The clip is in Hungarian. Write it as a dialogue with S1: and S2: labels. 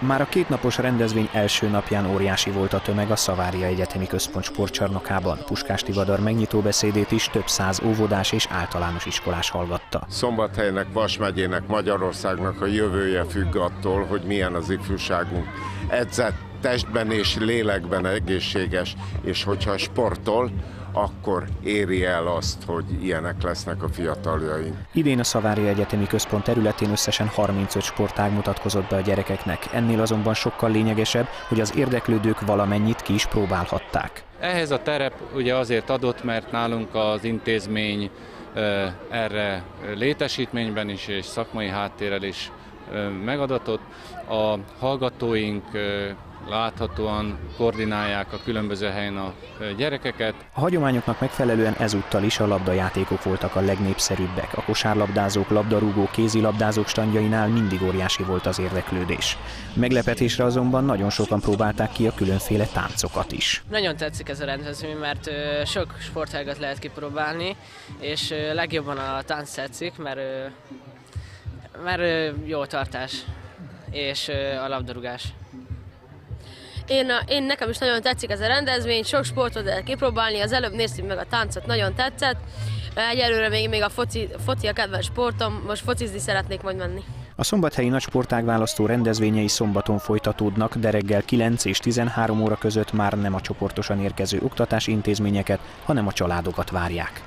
S1: Már a kétnapos rendezvény első napján óriási volt a tömeg a Szavária Egyetemi Központ sportcsarnokában. Puskás Tivadar megnyitó beszédét is több száz óvodás és általános iskolás hallgatta.
S2: Szombathelynek, Vas megyének, Magyarországnak a jövője függ attól, hogy milyen az ifjúságunk. Edzett testben és lélekben egészséges, és hogyha sportol, akkor éri el azt, hogy ilyenek lesznek a fiataljaink.
S1: Idén a Szavária Egyetemi Központ területén összesen 35 sportág mutatkozott be a gyerekeknek. Ennél azonban sokkal lényegesebb, hogy az érdeklődők valamennyit ki is próbálhatták.
S3: Ehhez a terep ugye azért adott, mert nálunk az intézmény erre létesítményben is és szakmai háttérrel is megadatott. A hallgatóink láthatóan koordinálják a különböző helyen a gyerekeket.
S1: A hagyományoknak megfelelően ezúttal is a labdajátékok voltak a legnépszerűbbek. A kosárlabdázók, labdarúgó, kézilabdázók standjainál mindig óriási volt az érdeklődés. Meglepetésre azonban nagyon sokan próbálták ki a különféle táncokat is.
S4: Nagyon tetszik ez a rendezvény, mert sok sportágat lehet kipróbálni, és legjobban a tánc tetszik, mert, mert jó tartás és a labdarúgás.
S5: Én, én nekem is nagyon tetszik ez a rendezvény, sok sportot lehet kipróbálni, az előbb néztük meg a táncot, nagyon tetszett. Egyelőre még, még a foci, foci a kedvenc sportom, most focizni szeretnék majd menni.
S1: A szombathelyi nagysportág választó rendezvényei szombaton folytatódnak, de reggel 9 és 13 óra között már nem a csoportosan érkező oktatási intézményeket, hanem a családokat várják.